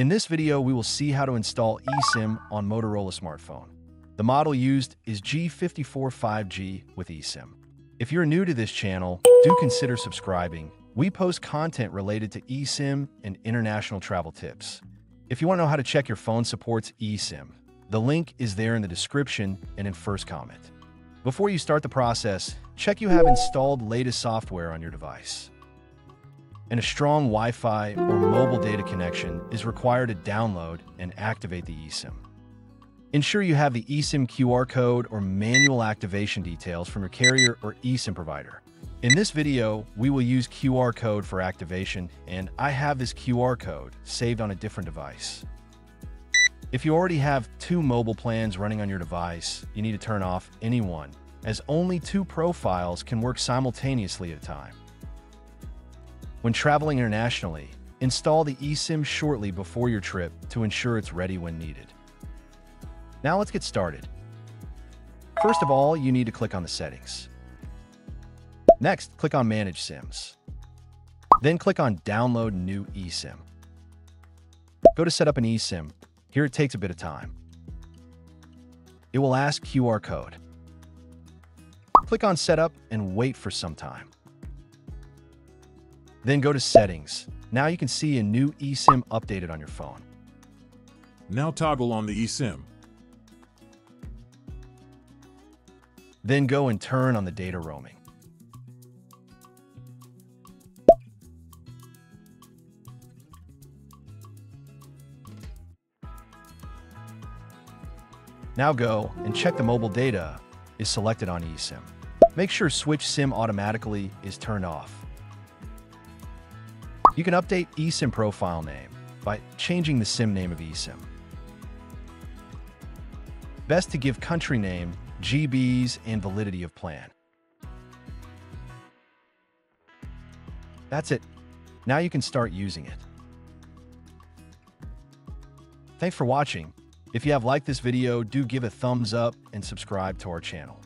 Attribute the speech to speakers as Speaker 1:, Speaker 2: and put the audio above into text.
Speaker 1: In this video, we will see how to install eSIM on Motorola smartphone. The model used is G54 5G with eSIM. If you're new to this channel, do consider subscribing. We post content related to eSIM and international travel tips. If you want to know how to check your phone supports eSIM, the link is there in the description and in first comment. Before you start the process, check you have installed latest software on your device. And a strong Wi-Fi or mobile data connection is required to download and activate the eSIM. Ensure you have the eSIM QR code or manual activation details from your carrier or eSIM provider. In this video, we will use QR code for activation, and I have this QR code saved on a different device. If you already have two mobile plans running on your device, you need to turn off any one, as only two profiles can work simultaneously at a time. When traveling internationally, install the eSIM shortly before your trip to ensure it's ready when needed. Now let's get started. First of all, you need to click on the settings. Next, click on Manage SIMs. Then click on Download New eSIM. Go to Set up an eSIM. Here it takes a bit of time. It will ask QR code. Click on Setup and wait for some time. Then go to Settings. Now you can see a new eSIM updated on your phone.
Speaker 2: Now toggle on the eSIM.
Speaker 1: Then go and turn on the data roaming. Now go and check the mobile data is selected on eSIM. Make sure Switch SIM automatically is turned off. You can update eSIM profile name by changing the SIM name of eSIM. Best to give country name, GBs, and validity of plan. That's it. Now you can start using it. Thanks for watching. If you have liked this video, do give a thumbs up and subscribe to our channel.